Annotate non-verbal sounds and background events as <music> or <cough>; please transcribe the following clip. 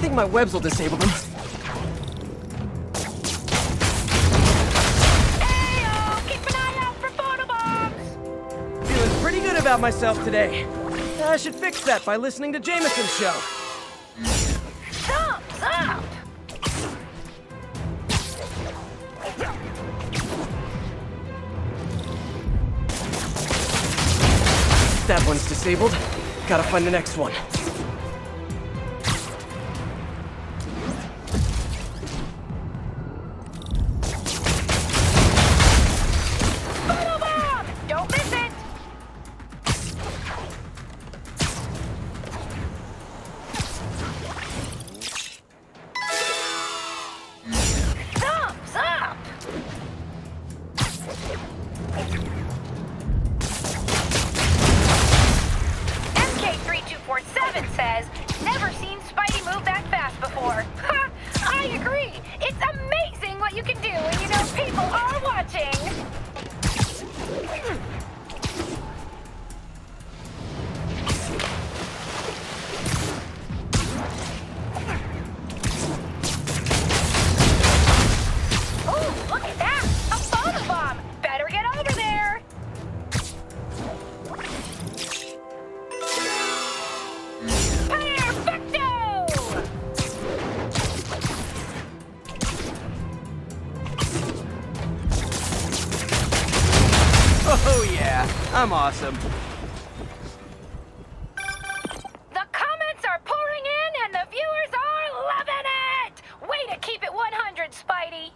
think my webs will disable them. Heyo! Keep an eye out for photobombs! Feeling pretty good about myself today. I should fix that by listening to Jameson's show. Thumbs up! That one's disabled. Gotta find the next one. Never seen Spidey move that fast before. <laughs> I agree! Oh yeah, I'm awesome. The comments are pouring in and the viewers are loving it! Way to keep it 100, Spidey!